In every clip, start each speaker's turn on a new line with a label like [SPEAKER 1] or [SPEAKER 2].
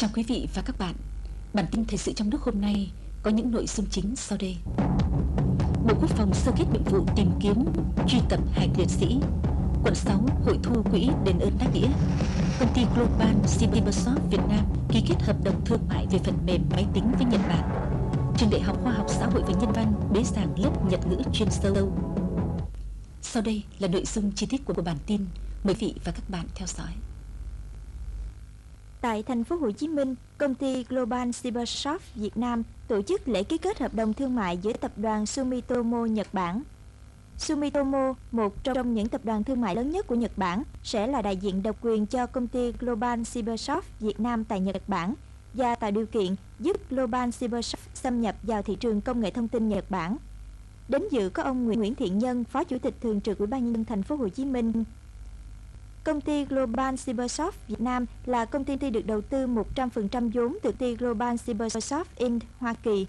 [SPEAKER 1] Chào quý vị và các bạn. Bản tin thời sự trong nước hôm nay có những nội dung chính sau đây. Bộ Quốc phòng sơ kết nhiệm vụ tìm kiếm, truy tập hải liệt sĩ. Quận 6 hội thu quỹ đền ơn đáp nghĩa. Công ty Global Cybersoft Việt Nam ký kết hợp đồng thương mại về phần mềm máy tính với Nhật Bản. Trường Đại học Khoa học Xã hội và Nhân văn bế giảng lớp Nhật ngữ chuyên sâu. Sau đây là nội dung chi tiết của bản tin. Mời vị và các bạn theo dõi.
[SPEAKER 2] Tại thành phố Hồ Chí Minh, công ty Global Cybersoft Việt Nam tổ chức lễ ký kết hợp đồng thương mại giữa tập đoàn Sumitomo Nhật Bản. Sumitomo, một trong những tập đoàn thương mại lớn nhất của Nhật Bản, sẽ là đại diện độc quyền cho công ty Global Cybersoft Việt Nam tại Nhật Bản và tạo điều kiện giúp Global Cybersoft xâm nhập vào thị trường công nghệ thông tin Nhật Bản. Đến dự có ông Nguyễn Thiện Nhân, Phó Chủ tịch Thường trực Ủy ban nhân dân thành phố Hồ Chí Minh, Công ty Global Cybersoft Việt Nam là công ty được đầu tư 100% vốn từ công ty Global Cybersoft Inc. Hoa Kỳ.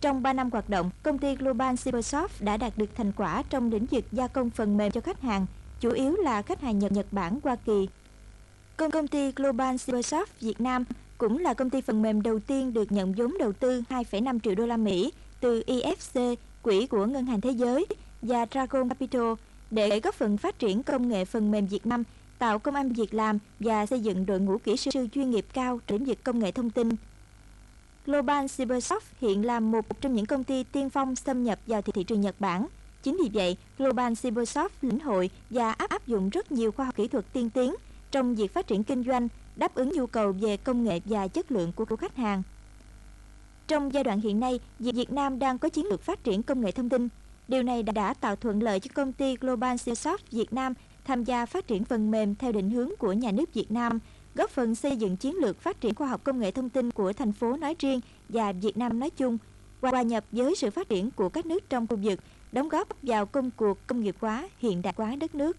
[SPEAKER 2] Trong 3 năm hoạt động, công ty Global Cybersoft đã đạt được thành quả trong lĩnh vực gia công phần mềm cho khách hàng, chủ yếu là khách hàng Nhật, Nhật Bản, Hoa Kỳ. Công công ty Global Cybersoft Việt Nam cũng là công ty phần mềm đầu tiên được nhận vốn đầu tư 2,5 triệu đô la Mỹ từ IFC, quỹ của Ngân hàng Thế giới và Dragon Capital để góp phần phát triển công nghệ phần mềm Việt Nam, tạo công an việc làm và xây dựng đội ngũ kỹ sư chuyên nghiệp cao trong lĩnh vực công nghệ thông tin. Global Cybersoft hiện là một trong những công ty tiên phong xâm nhập vào thị trường Nhật Bản. Chính vì vậy, Global Cybersoft lĩnh hội và áp áp dụng rất nhiều khoa học kỹ thuật tiên tiến trong việc phát triển kinh doanh, đáp ứng nhu cầu về công nghệ và chất lượng của, của khách hàng. Trong giai đoạn hiện nay, Việt Nam đang có chiến lược phát triển công nghệ thông tin Điều này đã tạo thuận lợi cho công ty Global Soft Việt Nam tham gia phát triển phần mềm theo định hướng của nhà nước Việt Nam, góp phần xây dựng chiến lược phát triển khoa học công nghệ thông tin của thành phố nói riêng và Việt Nam nói chung, hòa nhập với sự phát triển của các nước trong khu vực, đóng góp vào công cuộc công nghiệp hóa, hiện đại hóa đất nước.